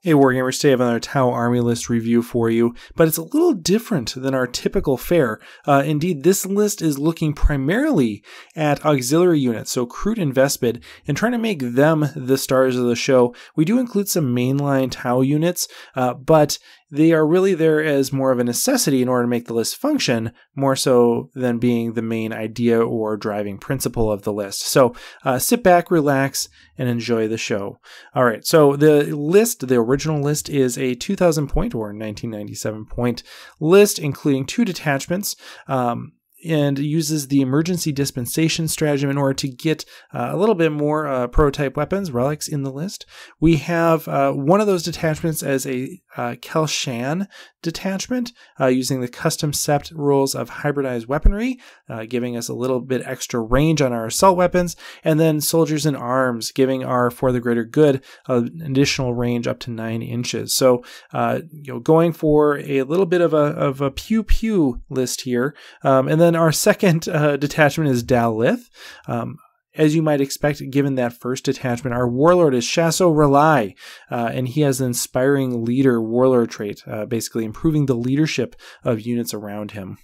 Hey Wargamers, today I have another Tau Army list review for you, but it's a little different than our typical fare. Uh, indeed, this list is looking primarily at auxiliary units, so Kroot and Vespid, and trying to make them the stars of the show. We do include some mainline Tau units, uh, but they are really there as more of a necessity in order to make the list function, more so than being the main idea or driving principle of the list. So uh, sit back, relax, and enjoy the show. All right, so the list, the original list, is a 2000 point or 1997 point list, including two detachments. Um, and uses the emergency dispensation stratagem in order to get uh, a little bit more uh, prototype weapons, relics in the list. We have uh, one of those detachments as a uh, Kelshan detachment uh, using the custom sept rules of hybridized weaponry, uh, giving us a little bit extra range on our assault weapons, and then soldiers in arms, giving our for the greater good an additional range up to nine inches. So, you know, going for a little bit of a of a pew pew list here, um, and then then our second uh, detachment is Dal'yth. Um, as you might expect, given that first detachment, our warlord is Shas'O R'alai, uh, and he has an inspiring leader warlord trait, uh, basically improving the leadership of units around him.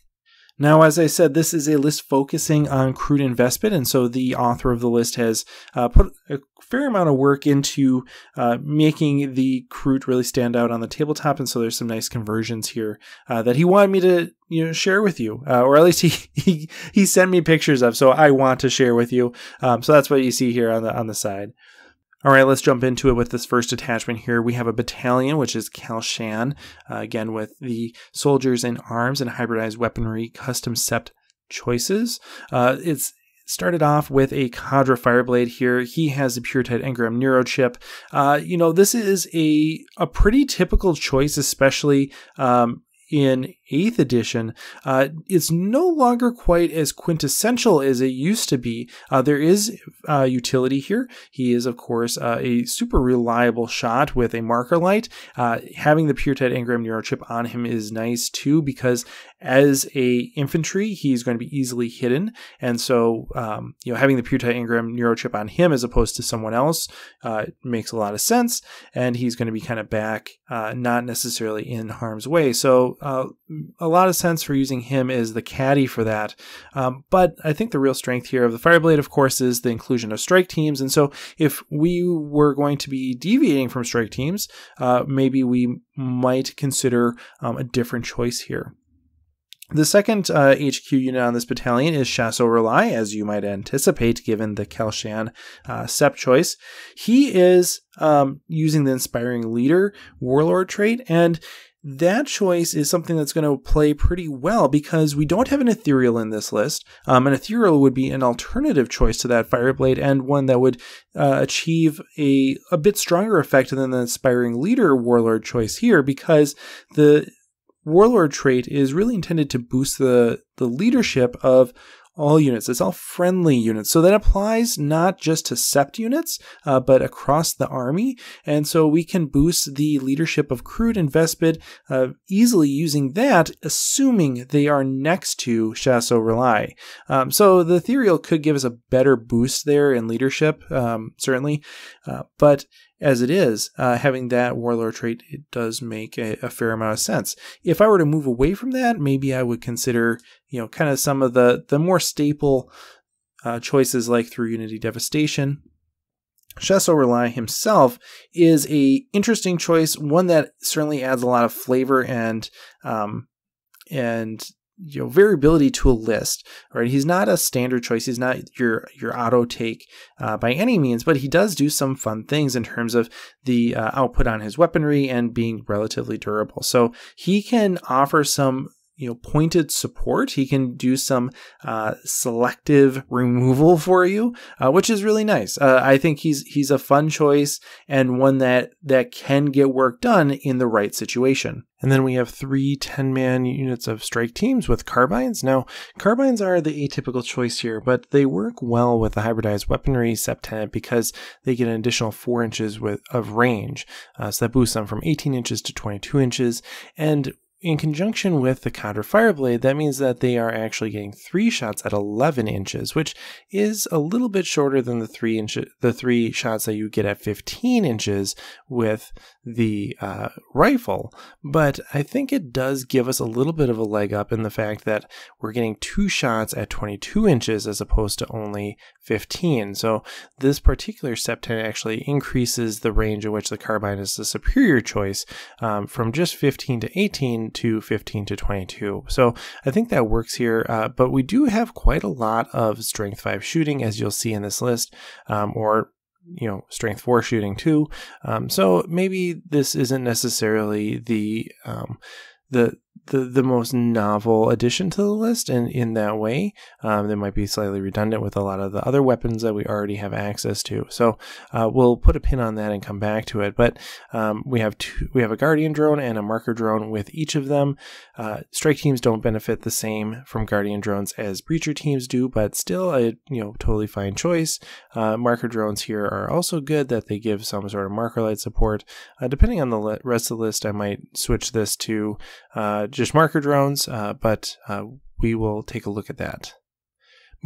Now, as I said, this is a list focusing on Kroot Vespid, and so the author of the list has uh, put a fair amount of work into uh, making the Kroot really stand out on the tabletop, and so there's some nice conversions here uh, that he wanted me to you know share with you, uh, or at least he, he he sent me pictures of, so I want to share with you. Um, so that's what you see here on the on the side. All right, let's jump into it with this first attachment here. We have a battalion, which is Kelshan, uh, again with the soldiers in arms and hybridized weaponry custom sept choices. Uh, it's started off with a Cadre Fireblade here. He has a PureTide Engram Neurochip. Uh, you know, this is a, a pretty typical choice, especially um, in 8th edition, uh, it's no longer quite as quintessential as it used to be. Uh, there is uh, utility here. He is, of course, uh, a super reliable shot with a marker light. Uh, having the PureTide Engram Neurochip on him is nice too because as a infantry, he's going to be easily hidden. And so, um, you know, having the PureTide Engram Neurochip on him as opposed to someone else uh, makes a lot of sense. And he's going to be kind of back, not necessarily in harm's way. So, a lot of sense for using him as the caddy for that. Um, but I think the real strength here of the Fireblade, of course, is the inclusion of strike teams. And so if we were going to be deviating from strike teams, uh, maybe we might consider um, a different choice here. The second uh, HQ unit on this battalion is Shas'O R'alai, as you might anticipate, given the Kelshan uh, SEP choice. He is um, using the Inspiring Leader Warlord trait, and that choice is something that's going to play pretty well because we don't have an ethereal in this list. Um, an ethereal would be an alternative choice to that Fireblade and one that would uh, achieve a, a bit stronger effect than the Inspiring Leader Warlord choice here because the Warlord trait is really intended to boost the, the leadership of all units. It's all friendly units. So that applies not just to sept units, uh, but across the army. And so we can boost the leadership of Kroot and Vespid uh, easily using that, assuming they are next to Shas'O R'alai. Um, so the Ethereal could give us a better boost there in leadership, um, certainly. Uh, but as it is, uh, having that warlord trait it does make a, a, fair amount of sense. If I were to move away from that, maybe I would consider, you know, kind of some of the the more staple uh, choices like through Unity Devastation. Shas'O R'alai himself is a interesting choice, one that certainly adds a lot of flavor and um, and you know variability to a list right? He's not a standard choice. He's not your your auto take uh, by any means but he does do some fun things in terms of the uh, output on his weaponry and being relatively durable. So he can offer some you know pointed support he can do some uh, selective removal for you uh, which is really nice uh, i think he's he's a fun choice and one that that can get work done in the right situation and then we have three 10 man units of strike teams with carbines. Now, carbines are the atypical choice here, but they work well with the hybridized weaponry sept tenet because they get an additional 4 inches with, of range. Uh, so that boosts them from 18 inches to 22 inches. And in conjunction with the Cadre Fireblade, that means that they are actually getting three shots at 11 inches, which is a little bit shorter than the three inch the three shots that you get at 15 inches with the uh, rifle. But I think it does give us a little bit of a leg up in the fact that we're getting two shots at 22 inches as opposed to only 15. So this particular septet actually increases the range in which the carbine is the superior choice um, from just 15 to 18 to 15 to 22. So I think that works here, uh, but we do have quite a lot of strength 5 shooting as you'll see in this list, um, or you know strength four shooting too um, so maybe this isn't necessarily the um, the the, the most novel addition to the list and in that way. Um, they might be slightly redundant with a lot of the other weapons that we already have access to. So uh, we'll put a pin on that and come back to it. But um, we have two we have a guardian drone and a marker drone with each of them. Uh, strike teams don't benefit the same from guardian drones as breacher teams do but still a you know totally fine choice. Uh, marker drones here are also good that they give some sort of marker light support. Uh, depending on the rest of the list i might switch this to uh, just marker drones, uh, but uh, we will take a look at that.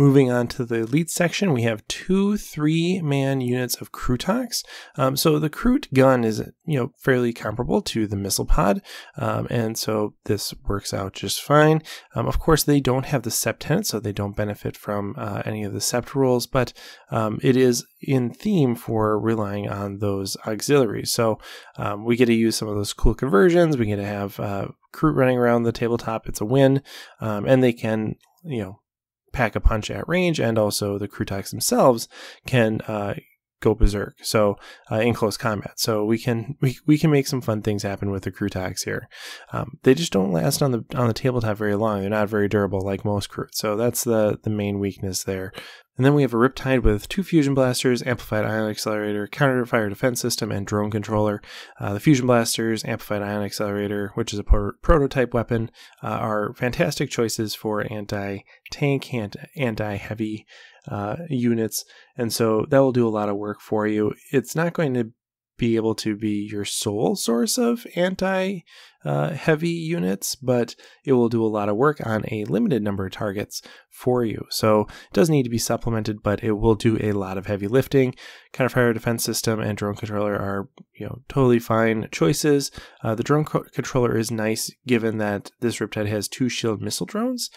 Moving on to the elite section, we have two three-man units of Krootox. Um, so the Kroot gun is, you know, fairly comparable to the missile pod, um, and so this works out just fine. Um, of course, they don't have the sept tenet, so they don't benefit from uh, any of the sept rules, but um, it is in theme for relying on those auxiliaries. So um, we get to use some of those cool conversions. We get to have uh, Kroot running around the tabletop. It's a win, um, and they can, you know pack a punch at range, and also the Krootox themselves can uh, go berserk. So uh, in close combat, so we can we, we can make some fun things happen with the Krootox here. Um, they just don't last on the on the tabletop very long. They're not very durable like most Kroot. So that's the the main weakness there. And then we have a Riptide with two fusion blasters, amplified ion accelerator, counter fire defense system, and drone controller. Uh, the fusion blasters, amplified ion accelerator, which is a pro- prototype weapon, uh, are fantastic choices for anti tank anti heavy uh, units. And so that will do a lot of work for you. It's not going to be able to be your sole source of anti uh, heavy units, but it will do a lot of work on a limited number of targets for you. So it does need to be supplemented, but it will do a lot of heavy lifting. Counterfire defense system and drone controller are you know totally fine choices. Uh, the drone co- controller is nice given that this Riptide has two shield missile drones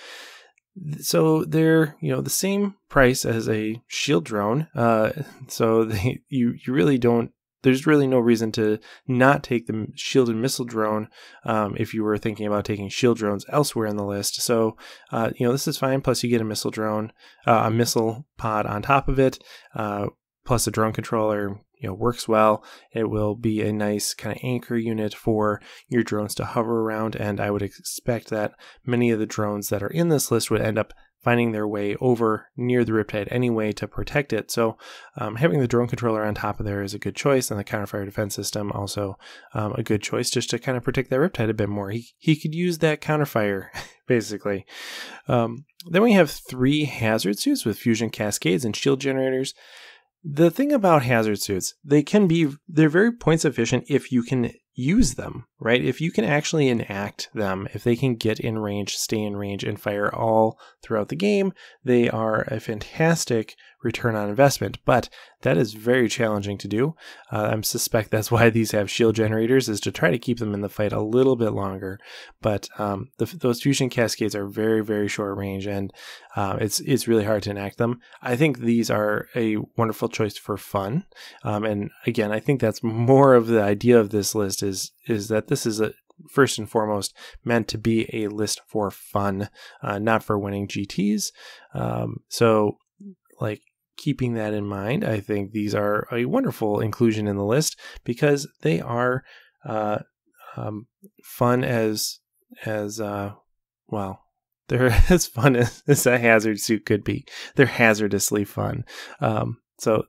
so they're you know the same price as a shield drone uh, so they, you you really don't there's really no reason to not take the shielded missile drone um, if you were thinking about taking shield drones elsewhere in the list. So, uh, you know, this is fine. Plus, you get a missile drone, uh, a missile pod on top of it, uh, plus a drone controller. You know, works well. It will be a nice kind of anchor unit for your drones to hover around, and I would expect that many of the drones that are in this list would end up finding their way over near the Riptide anyway to protect it. So um, having the drone controller on top of there is a good choice, and the counterfire defense system also um, a good choice just to kind of protect that Riptide a bit more. He he could use that counterfire basically. Um, then we have three hazard suits with fusion cascades and shield generators. The thing about hazard suits, they can be they're very points efficient if you can use them, right? If you can actually enact them, if they can get in range, stay in range, and fire all throughout the game, they are a fantastic return on investment. But that is very challenging to do. Uh, I suspect that's why these have shield generators, is to try to keep them in the fight a little bit longer. But um, the, those fusion cascades are very, very short range, and uh, it's it's really hard to enact them. I think these are a wonderful choice for fun. Um, and again, I think that's more of the idea of this list is is that this is a first and foremost meant to be a list for fun, uh, not for winning GTS. Um, so, like keeping that in mind, I think these are a wonderful inclusion in the list because they are uh, um, fun as as uh, well. They're as fun as, as, a hazard suit could be. They're hazardously fun. Um, so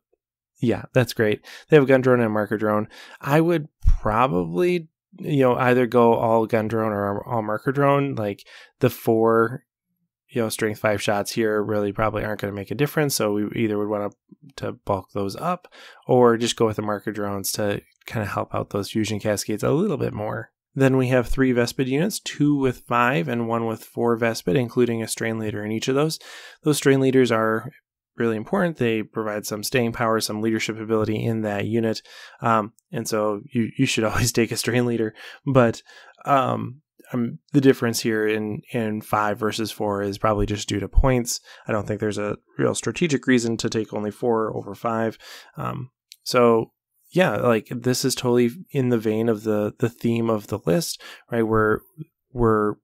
yeah, that's great. They have a gun drone and a marker drone. I would probably, you know, either go all gun drone or all marker drone. Like the four, you know, strength five shots here really probably aren't going to make a difference. So we either would want to to bulk those up or just go with the marker drones to kind of help out those fusion cascades a little bit more. Then we have three Vespid units, two with five and one with four Vespid, including a strain leader in each of those. Those strain leaders are really important. They provide some staying power, some leadership ability in that unit. Um, and so you, you should always take a strain leader. But um, um, the difference here in, in five versus four is probably just due to points. I don't think there's a real strategic reason to take only four over five. Um, so yeah, like this is totally in the vein of the the theme of the list, right? We're we're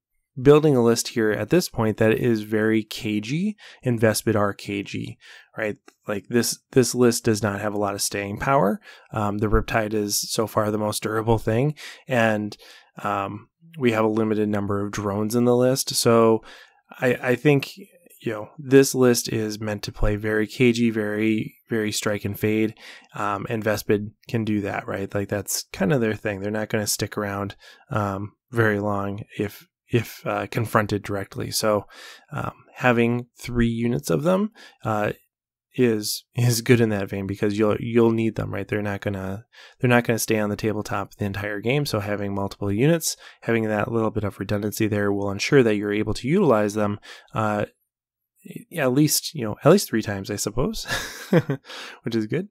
building a list here at this point that is very cagey and Vespid are cagey, right? Like this this list does not have a lot of staying power. Um, the Riptide is so far the most durable thing, and um, we have a limited number of drones in the list. So I, I think you know, this list is meant to play very cagey, very, very strike and fade. Um, and Vespid can do that, right? Like that's kind of their thing. They're not going to stick around um, very long if if uh, confronted directly. So um, having three units of them uh, is is good in that vein because you'll you'll need them right they're not gonna they're not gonna stay on the tabletop the entire game so having multiple units having that little bit of redundancy there will ensure that you're able to utilize them uh, at least you know at least three times, I suppose, which is good.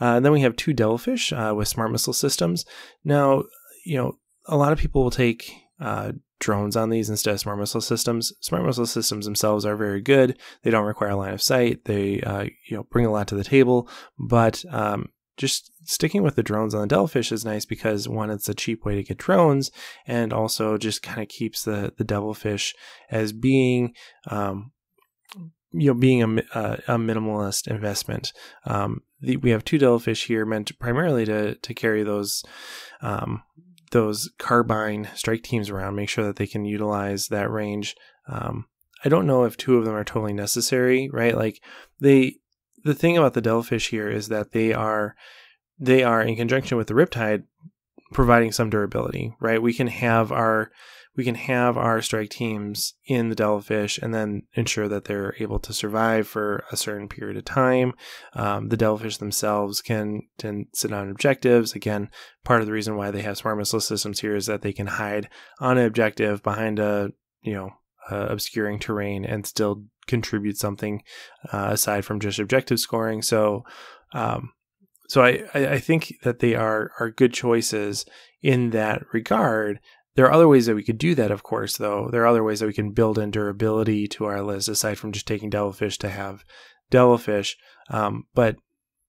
Uh, and then we have two Devilfish uh, with smart missile systems. Now, you know, a lot of people will take uh, drones on these instead of smart missile systems. Smart missile systems themselves are very good. They don't require a line of sight. They uh, you know bring a lot to the table, but um, just sticking with the drones on the Devilfish is nice because one, it's a cheap way to get drones, and also just kind of keeps the the Devilfish as being um, you know being a, a, a minimalist investment. Um, the, we have two Devilfish here meant primarily to to carry those um, those carbine strike teams around, make sure that they can utilize that range. Um, I don't know if two of them are totally necessary, right? Like they, the thing about the Devilfish here is that they are they are in conjunction with the Riptide providing some durability, right? We can have our we can have our strike teams in the Devilfish and then ensure that they're able to survive for a certain period of time. Um, the Devilfish themselves can, can sit on objectives. Again, part of the reason why they have smart missile systems here is that they can hide on an objective behind a, you know, uh, obscuring terrain and still contribute something uh, aside from just objective scoring. So, um, so I, I think that they are are good choices in that regard. There are other ways that we could do that, of course, though. There are other ways that we can build in durability to our list aside from just taking devilfish to have devilfish. Um, but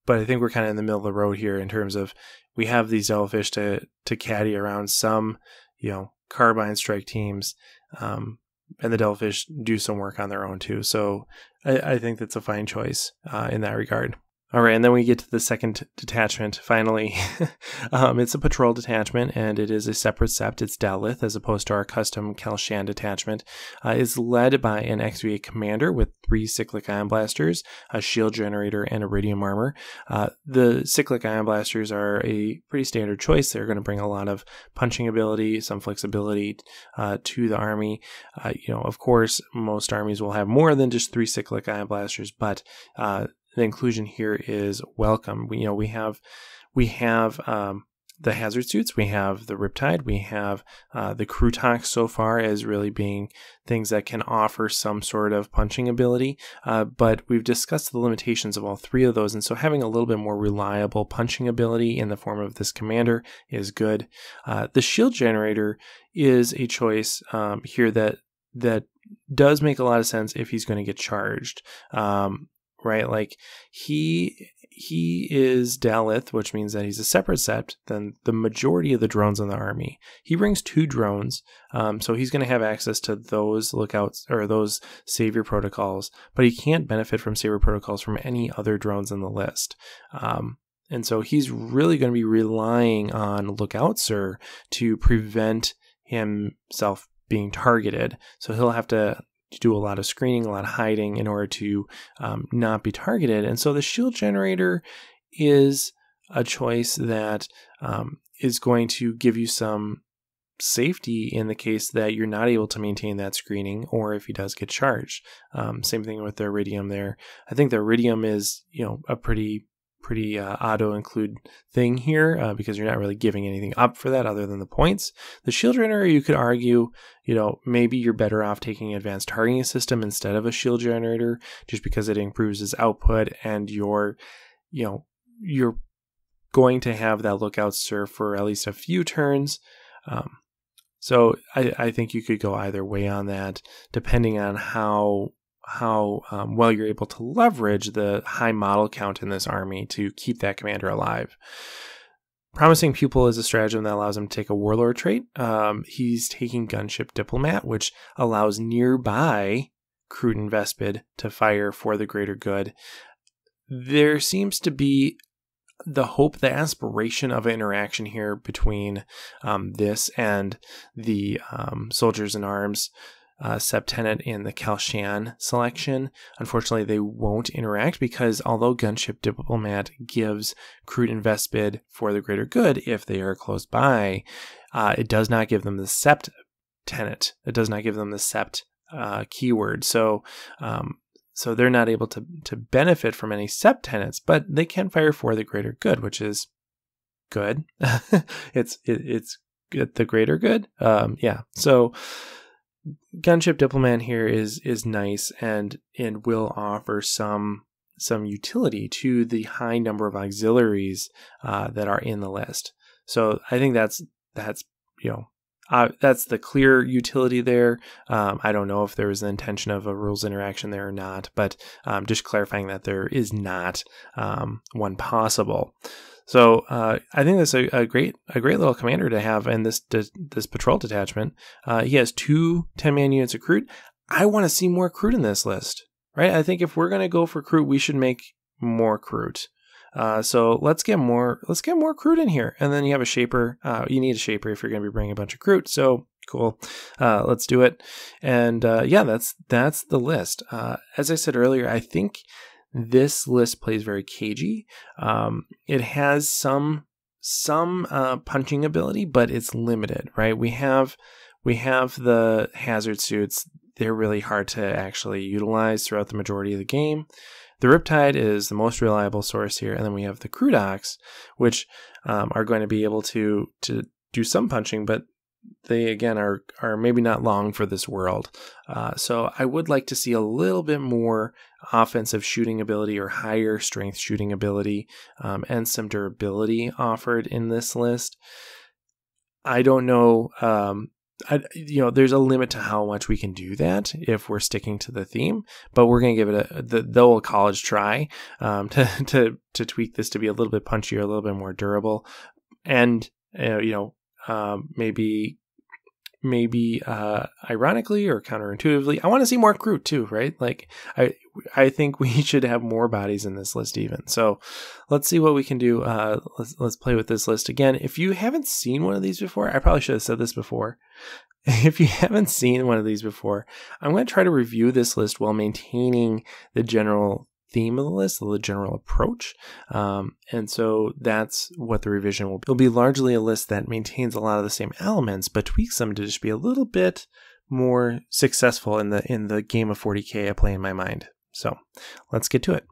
but I think we're kind of in the middle of the road here in terms of we have these devilfish to to caddy around some, you know, carbine strike teams, um, and the devilfish do some work on their own too. So I, I think that's a fine choice uh, in that regard. All right, and then we get to the second detachment finally. um, it's a patrol detachment, and it is a separate sept. It's Dal'yth as opposed to our custom Kelshan detachment. Uh, it's led by an XVA commander with three cyclic ion blasters, a shield generator, and iridium armor. Uh, the cyclic ion blasters are a pretty standard choice. They're going to bring a lot of punching ability, some flexibility uh, to the army. Uh, you know, of course, most armies will have more than just three cyclic ion blasters, but uh, the inclusion here is welcome. We, you know, we have we have um, the hazard suits, we have the Riptide, we have uh, the Krootox so far as really being things that can offer some sort of punching ability. Uh, but we've discussed the limitations of all three of those, and so having a little bit more reliable punching ability in the form of this commander is good. Uh, the shield generator is a choice um, here that that does make a lot of sense if he's going to get charged. Um, right? Like he he is Dal'yth, which means that he's a separate sept than the majority of the drones in the army. He brings two drones, um, so he's going to have access to those lookouts or those savior protocols, but he can't benefit from savior protocols from any other drones in the list. Um, and so he's really going to be relying on Lookout Sir to prevent himself being targeted. So he'll have to to do a lot of screening, a lot of hiding in order to um, not be targeted. And so the shield generator is a choice that um, is going to give you some safety in the case that you're not able to maintain that screening or if he does get charged. Um, same thing with the iridium there. I think the iridium is, you know, a pretty pretty uh, auto include thing here uh, because you're not really giving anything up for that other than the points. The shield generator, you could argue, you know, maybe you're better off taking advanced targeting system instead of a shield generator just because it improves its output and you're, you know, you're going to have that Lookout Sir for at least a few turns. Um, so I, I think you could go either way on that, depending on how how um, well you're able to leverage the high model count in this army to keep that commander alive. Promising Pupil is a stratagem that allows him to take a warlord trait. Um, he's taking Gunship Diplomat, which allows nearby Kroot Vespid to fire for the greater good. There seems to be the hope, the aspiration of interaction here between um, this and the um, soldiers in arms uh, Sept tenet in the Kelshan selection. Unfortunately, they won't interact because although Gunship Diplomat gives Kroot Vespid for the greater good if they are close by, uh, it does not give them the Sept tenet. It does not give them the Sept uh, keyword. So, um, so they're not able to to benefit from any Sept tenets, but they can fire for the greater good, which is good. it's it, it's the greater good. Um, yeah. So gunship diplomat here is is nice and and will offer some some utility to the high number of auxiliaries uh, that are in the list. So I think that's that's you know uh, that's the clear utility there. Um, I don't know if there was the intention of a rules interaction there or not, but um, just clarifying that there is not um, one possible. So uh, I think that's a, a, great a great little commander to have in this this patrol detachment. Uh, he has two 10 man units of Kroot. I want to see more Kroot in this list, right? I think if we're gonna go for Kroot, we should make more Kroot. Uh, so let's get more let's get more Kroot in here, and then you have a shaper. Uh, you need a shaper if you're going to be bringing a bunch of Kroot. So cool, uh, let's do it. And uh, yeah, that's that's the list. Uh, as I said earlier, I think this list plays very cagey. Um, it has some some uh, punching ability, but it's limited, right? We have we have the hazard suits. They're really hard to actually utilize throughout the majority of the game. The Riptide is the most reliable source here, and then we have the Krootox, which um, are going to be able to to do some punching, but they again are are maybe not long for this world. Uh, so I would like to see a little bit more offensive shooting ability or higher strength shooting ability um, and some durability offered in this list. I don't know. Um, I, you know, there's a limit to how much we can do that if we're sticking to the theme, but we're going to give it a the, the old college try um, to to to tweak this to be a little bit punchier, a little bit more durable, and uh, you know um, maybe maybe uh, ironically or counterintuitively, I want to see more Kroot too, right? Like I I think we should have more bodies in this list even. So let's see what we can do. Uh, let's let's play with this list again. If you haven't seen one of these before, I probably should have said this before. If you haven't seen one of these before, I'm going to try to review this list while maintaining the general theme of the list, the general approach. Um, and so that's what the revision will be. It'll be largely a list that maintains a lot of the same elements, but tweaks them to just be a little bit more successful in the in the game of 40k I play in my mind. So let's get to it.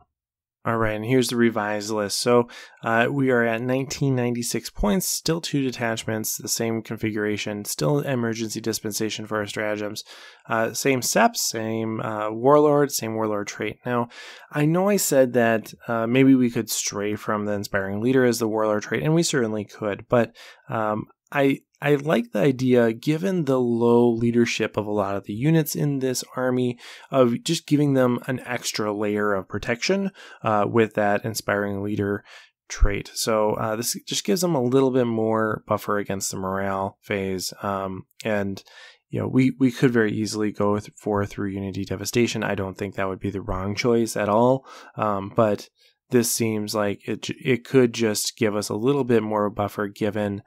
All right, and here's the revised list. So uh, we are at 1996 points, still two detachments, the same configuration, still emergency dispensation for our stratagems, uh, same steps, same uh, warlord, same warlord trait. Now, I know I said that uh, maybe we could stray from the inspiring leader as the warlord trait, and we certainly could, but um, I I like the idea, given the low leadership of a lot of the units in this army, of just giving them an extra layer of protection uh, with that inspiring leader trait. So uh, this just gives them a little bit more buffer against the morale phase. Um, and you know, we we could very easily go for through Unity Devastation. I don't think that would be the wrong choice at all. Um, but this seems like it it could just give us a little bit more buffer given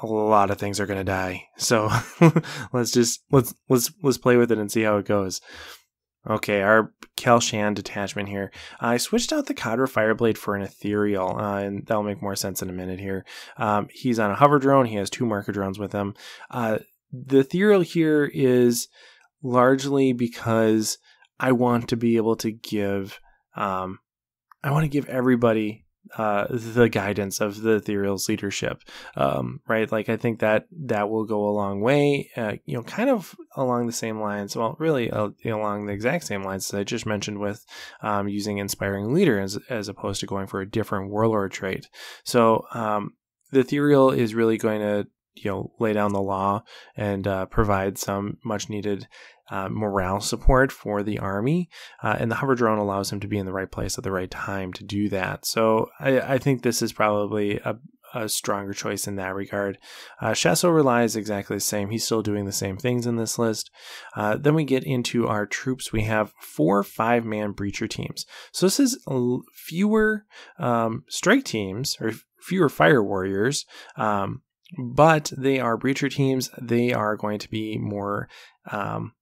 a lot of things are going to die. So let's just let's let's let's play with it and see how it goes. Okay, our Kelshan detachment here. I switched out the Cadre Fireblade for an Ethereal, uh, and that'll make more sense in a minute here. Um, he's on a hover drone. He has two marker drones with him. Uh, the Ethereal here is largely because I want to be able to give, um, I want to give everybody uh, the guidance of the ethereal's leadership um, right? Like i think that that will go a long way uh, you know kind of along the same lines well really uh, along the exact same lines that i just mentioned with um, using inspiring leader as, as opposed to going for a different warlord trait. So um, the ethereal is really going to you know lay down the law and uh, provide some much needed uh, morale support for the army, uh, and the hover drone allows him to be in the right place at the right time to do that. So I, I think this is probably a, a stronger choice in that regard. Uh, R'alai's exactly the same. He's still doing the same things in this list. Uh, then we get into our troops. We have four five man breacher teams. So this is fewer um, strike teams or fewer fire warriors. Um, but they are breacher teams. They are going to be more um,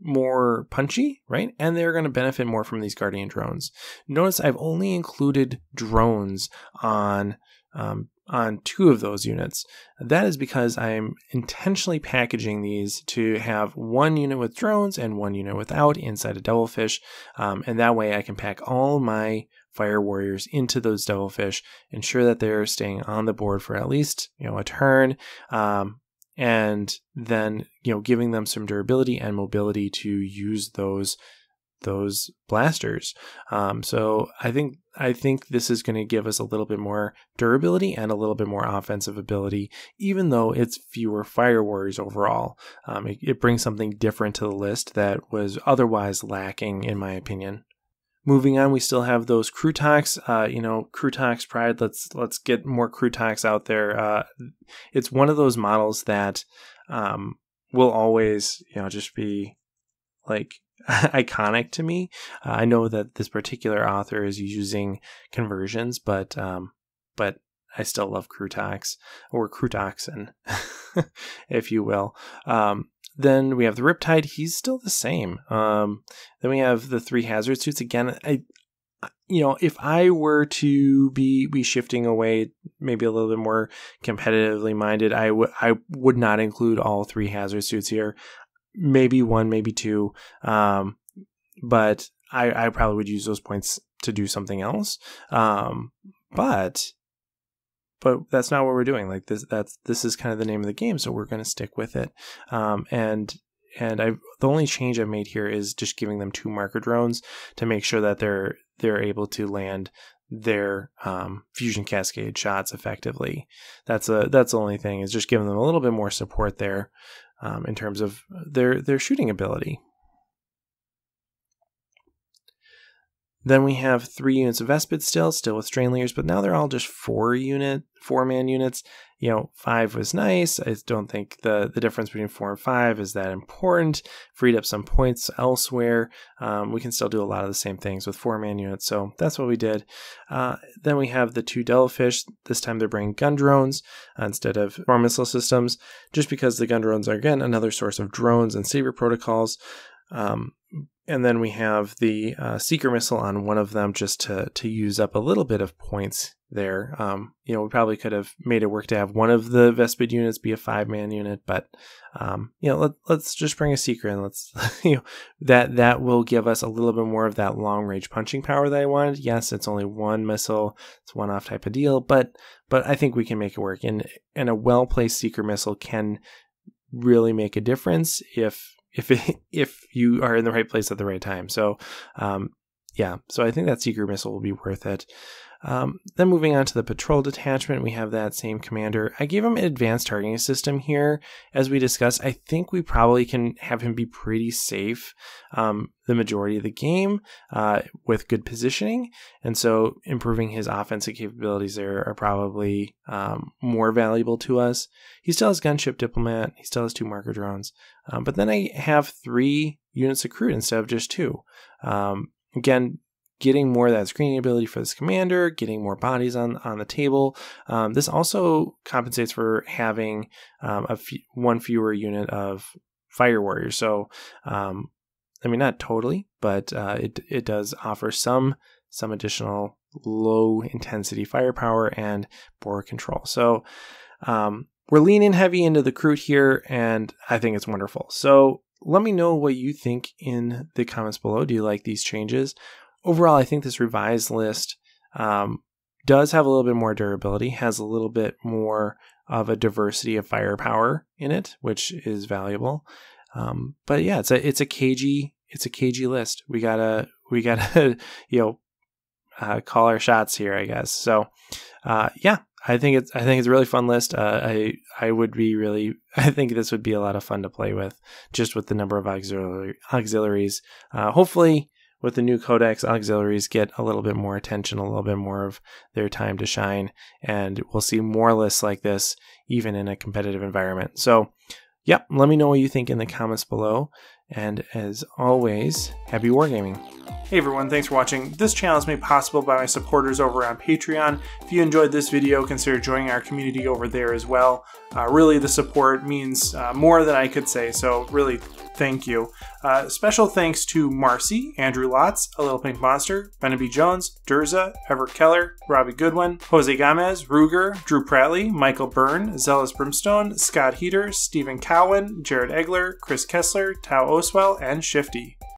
more punchy, right? And they're going to benefit more from these Guardian drones. Notice I've only included drones on um, on two of those units. That is because I'm intentionally packaging these to have one unit with drones and one unit without inside a Devilfish, um, and that way I can pack all my fire warriors into those Devilfish, ensure that they're staying on the board for at least you know a turn, um, and then you know giving them some durability and mobility to use those those blasters. Um, so I think I think this is going to give us a little bit more durability and a little bit more offensive ability, even though it's fewer fire warriors overall. Um, it, it brings something different to the list that was otherwise lacking, in my opinion. Moving on, we still have those Krootox. Uh, you know, crew Krootox Pride. Let's let's get more crew Krootox out there. Uh, it's one of those models that um, will always, you know, just be like iconic to me. Uh, I know that this particular author is using conversions, but um, but I still love Krootox or Crutoxin, if you will. Um, then we have the Riptide. He's still the same. Um, then we have the three hazard suits again. I, you know, if I were to be be shifting away, maybe a little bit more competitively minded, I would I would not include all three hazard suits here. Maybe one, maybe two. Um, but I I probably would use those points to do something else. Um, but but that's not what we're doing. Like this, that's this is kind of the name of the game, so we're going to stick with it. Um, and and I the only change I've made here is just giving them two marker drones to make sure that they're they're able to land their um, fusion cascade shots effectively. That's a that's the only thing is just giving them a little bit more support there um, in terms of their their shooting ability. Then we have three units of Vespid still, still with Strain Leaders, but now they're all just four unit, four man units. You know, five was nice. I don't think the, the difference between four and five is that important. Freed up some points elsewhere. Um, we can still do a lot of the same things with four man units, so that's what we did. Uh, then we have the two Devilfish. This time they're bringing gun drones uh, instead of more missile systems, just because the gun drones are, again, another source of drones and savior protocols. Um, and then we have the uh, seeker missile on one of them just to to use up a little bit of points there. Um, you know, we probably could have made it work to have one of the Vespid units be a five man unit, but um, you know, let, let's just bring a seeker and Let's you know that that will give us a little bit more of that long range punching power that I wanted. Yes, it's only one missile, it's one off type of deal, but but I think we can make it work. And and a well placed seeker missile can really make a difference if if it, if you are in the right place at the right time. So, um, yeah, so I think that Seeker missile will be worth it. Um, then moving on to the patrol detachment, we have that same commander. I gave him an advanced targeting system here. As we discussed, I think we probably can have him be pretty safe um, the majority of the game uh, with good positioning. And so improving his offensive capabilities there are probably um, more valuable to us. He still has gunship diplomat, he still has two marker drones. Um, but then I have three units of Kroot instead of just two. Um, again, getting more of that screening ability for this commander, getting more bodies on on the table. Um, this also compensates for having um, a one fewer unit of fire warriors. So, um, I mean, not totally, but uh, it it does offer some some additional low intensity firepower and bore control. So. Um, we're leaning heavy into the Kroot here, and I think it's wonderful. So let me know what you think in the comments below. Do you like these changes? Overall, I think this revised list um, does have a little bit more durability, has a little bit more of a diversity of firepower in it, which is valuable. Um, but yeah, it's a it's a cagey it's a cagey list. We gotta we gotta you know uh, call our shots here, I guess. So uh, yeah, I think it's I think it's a really fun list. Uh, I I would be really I think this would be a lot of fun to play with, just with the number of auxiliary, auxiliaries. Uh, hopefully, with the new codex, auxiliaries get a little bit more attention, a little bit more of their time to shine, and we'll see more lists like this even in a competitive environment. So, yeah, let me know what you think in the comments below. And as always, happy wargaming. Hey everyone, thanks for watching. This channel is made possible by my supporters over on Patreon. If you enjoyed this video, consider joining our community over there as well. Uh, really, the support means uh, more than I could say, so really thank you. Uh, special thanks to Marcy, Andrew Lotz, A Little Pink Monster, Bennaby Jones, Durza, Everett Keller, Robbie Goodwin, Jose Gomez, Ruger, Drew Pratley, Michael Byrne, Zealous Brimstone, Scott Heater, Stephen Cowan, Jared Egler, Chris Kessler, Tao Oswell, and Shifty.